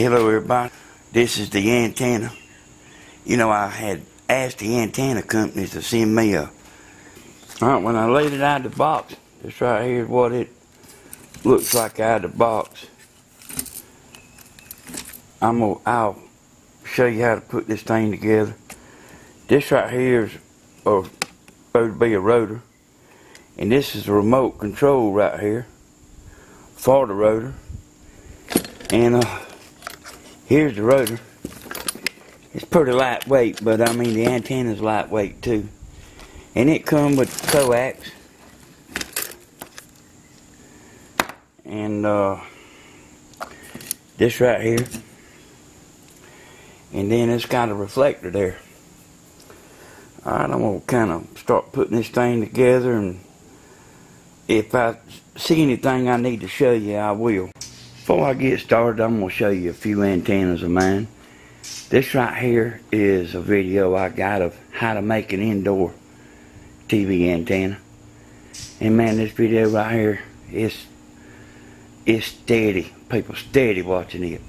Hello everybody, this is the antenna. You know I had asked the antenna companies to send me a... Alright, when I laid it out of the box, this right here is what it looks like out of the box. I'm gonna, I'll show you how to put this thing together. This right here is a, supposed to be a rotor. And this is a remote control right here for the rotor. And uh, here's the rotor. It's pretty lightweight, but I mean the antenna's lightweight too. And it comes with coax. And uh, this right here. And then it's got a reflector there. Alright, I'm going to kind of start putting this thing together and if I see anything I need to show you, I will. Before I get started, I'm going to show you a few antennas of mine. This right here is a video I got of how to make an indoor TV antenna. And man, this video right here is is steady. People steady watching it.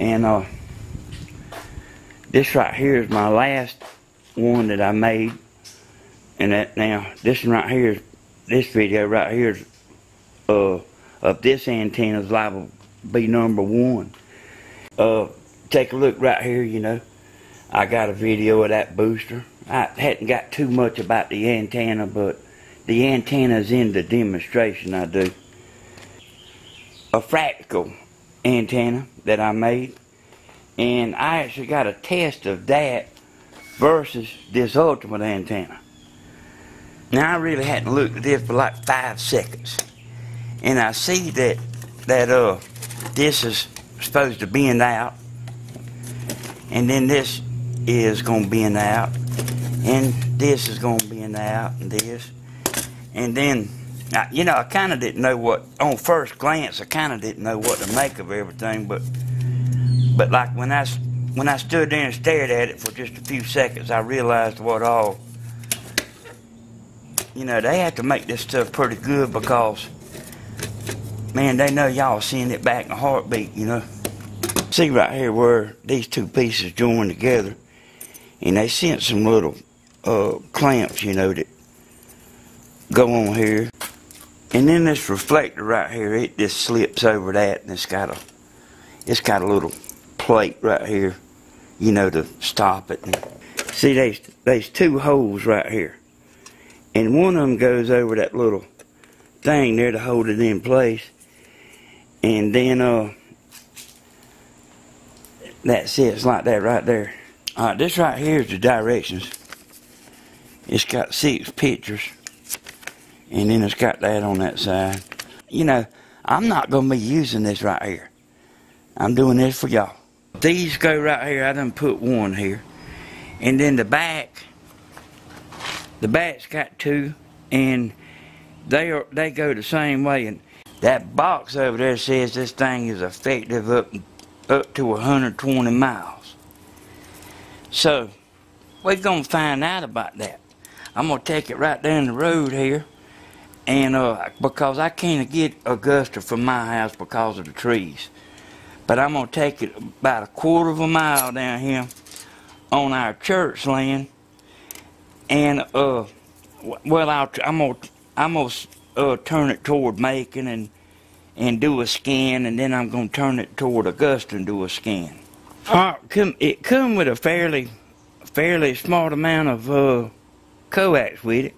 And uh, this right here is my last one that I made. And that now, this one right here, this video right here is uh, of this antenna is liable to be number one. Uh, take a look right here, you know. I got a video of that booster. I hadn't got too much about the antenna, but the antenna's in the demonstration I do. A fractal antenna that I made. And I actually got a test of that versus this ultimate antenna. Now I really hadn't looked at this for like five seconds. And I see that that uh this is supposed to bend out. And then this is gonna bend out. And this is gonna bend out and this. And then you know, I kind of didn't know what, on first glance, I kind of didn't know what to make of everything, but, but like when I, when I stood there and stared at it for just a few seconds, I realized what all you know, they have to make this stuff pretty good because, man, they know y'all seeing it back in a heartbeat, you know. See right here where these two pieces join together, and they sent some little uh, clamps, you know, that go on here. And then this reflector right here, it just slips over that, and it's got a, it's got a little plate right here, you know, to stop it. And see, there's, there's two holes right here and one of them goes over that little thing there to hold it in place and then uh that's it it's like that right there. All right this right here is the directions. It's got six pictures and then it's got that on that side. You know I'm not gonna be using this right here. I'm doing this for y'all. These go right here. I done put one here. And then the back the bat's got two, and they are they go the same way. And that box over there says this thing is effective up up to 120 miles. So we're gonna find out about that. I'm gonna take it right down the road here, and uh, because I can't get Augusta from my house because of the trees, but I'm gonna take it about a quarter of a mile down here on our church land and uh, well, I'll, I'm gonna I'm gonna uh, turn it toward Macon and and do a scan, and then I'm gonna turn it toward Augusta and do a scan. Uh, come, it come with a fairly fairly small amount of uh, coax with it,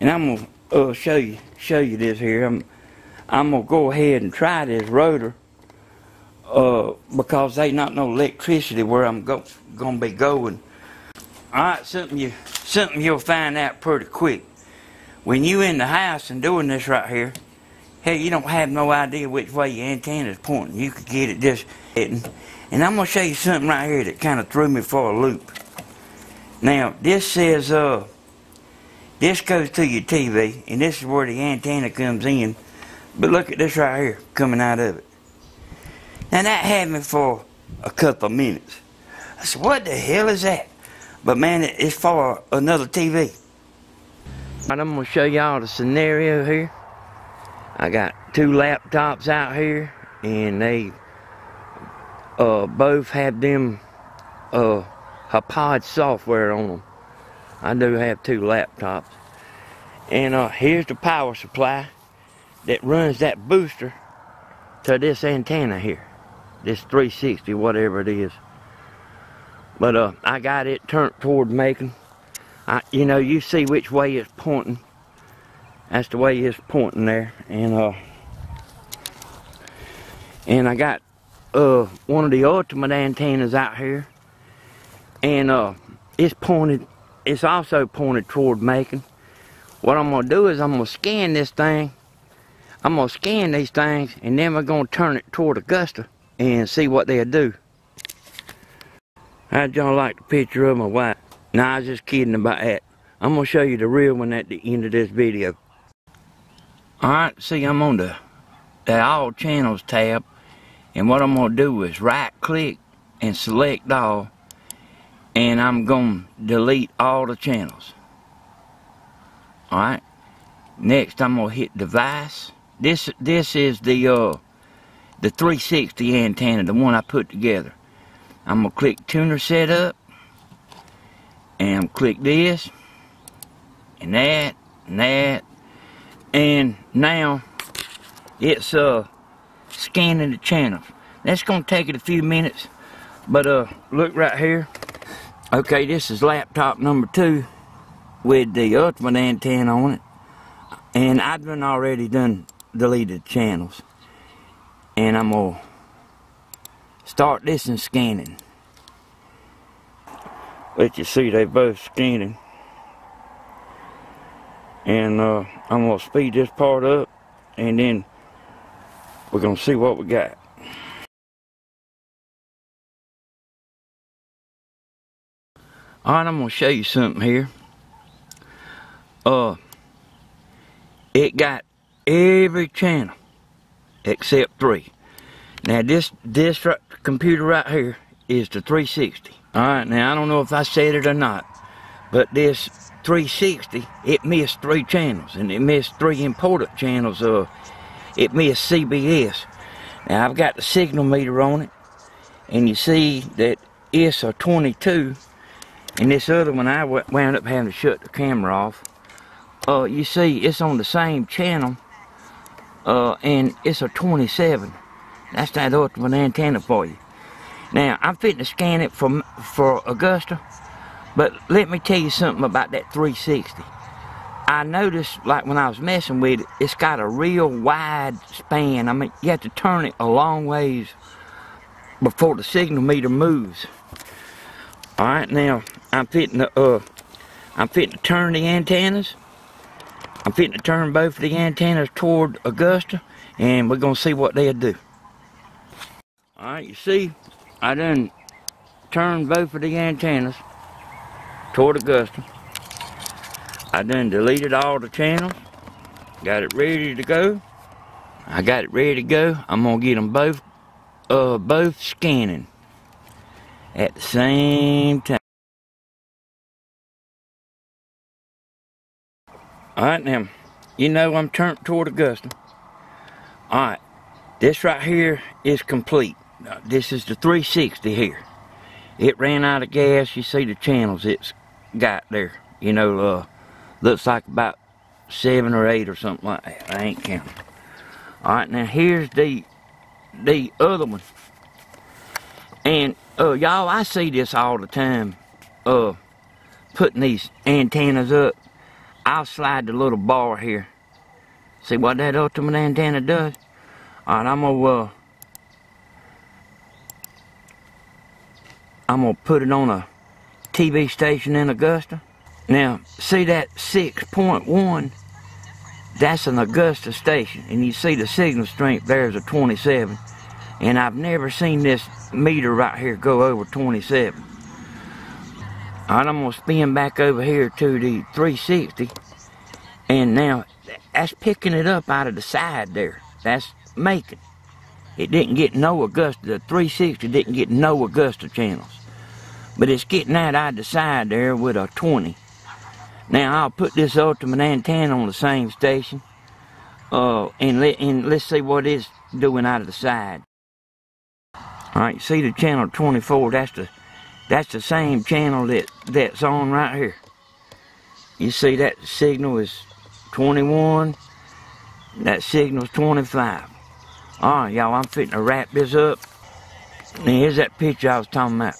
and I'm gonna uh, show you show you this here. I'm I'm gonna go ahead and try this rotor uh, because they not no electricity where I'm go, gonna be going. All right, something you something you'll find out pretty quick. When you in the house and doing this right here, hell, you don't have no idea which way your antenna is pointing. You could get it just hitting. And I'm going to show you something right here that kind of threw me for a loop. Now, this says, uh, this goes to your TV, and this is where the antenna comes in. But look at this right here, coming out of it. Now, that had me for a couple of minutes. I said, what the hell is that? But man, it's for another TV. And I'm gonna show y'all the scenario here. I got two laptops out here and they uh, both have them uh, Hauppauge software on them. I do have two laptops. And uh, here's the power supply that runs that booster to this antenna here. This 360, whatever it is. But uh, I got it turned toward Macon. I, you know, you see which way it's pointing. That's the way it's pointing there. And uh, and I got uh, one of the ultimate antennas out here. And uh, it's pointed, it's also pointed toward Macon. What I'm gonna do is I'm gonna scan this thing. I'm gonna scan these things and then we're gonna turn it toward Augusta and see what they'll do. How'd y'all like the picture of my wife? Nah, I was just kidding about that. I'm gonna show you the real one at the end of this video. Alright, see I'm on the, the all channels tab and what I'm gonna do is right click and select all and I'm gonna delete all the channels. Alright. Next I'm gonna hit device. This this is the uh the 360 antenna, the one I put together. I'm gonna click tuner setup and click this and that and that and now it's uh scanning the channels. That's gonna take it a few minutes, but uh look right here. Okay, this is laptop number two with the ultimate antenna on it. And I've been already done deleted channels. And I'm gonna start this and scanning. Let you see they both scanning. And uh, I'm gonna speed this part up and then we're gonna see what we got. Alright, I'm gonna show you something here. Uh, it got every channel except three. Now this this computer right here is the 360. All right, now I don't know if I said it or not, but this 360 it missed three channels and it missed three important channels. Uh, it missed CBS. Now I've got the signal meter on it, and you see that it's a 22 and this other one, I wound up having to shut the camera off. Uh, you see, it's on the same channel, uh, and it's a 27. That's that ultimate antenna for you. Now, I'm fitting to scan it for, for Augusta, but let me tell you something about that 360. I noticed, like when I was messing with it, it's got a real wide span. I mean, you have to turn it a long ways before the signal meter moves. All right, now I'm fitting to uh, I'm fitting to turn the antennas. I'm fitting to turn both of the antennas toward Augusta, and we're gonna see what they'll do. All right, you see, I done turned both of the antennas toward Augusta. I done deleted all the channels, got it ready to go. I got it ready to go. I'm gonna get them both, uh, both scanning at the same time. Alright now, you know I'm turned toward Augusta. Alright, this right here is complete. This is the 360 here. It ran out of gas. You see the channels it's got there. You know, uh, looks like about seven or eight or something like that. I ain't counting. Alright, now here's the the other one. And uh, y'all, I see this all the time. Uh, putting these antennas up. I'll slide the little bar here. See what that ultimate antenna does? Alright, I'm gonna uh, I'm gonna put it on a TV station in Augusta. Now, see that 6.1? That's an Augusta station. And you see the signal strength there is a 27. And I've never seen this meter right here go over 27. Alright, I'm to spin back over here to the 360. And now, that's picking it up out of the side there. That's making. It didn't get no Augusta. The 360 didn't get no Augusta channels. But it's getting that out of the side there with a 20. Now, I'll put this ultimate antenna on the same station. Uh, and, let, and let's see what it's doing out of the side. All right, see the channel 24, that's the that's the same channel that that's on right here. You see that signal is 21, that signal's 25. All right, y'all, I'm fitting to wrap this up. And here's that picture I was talking about.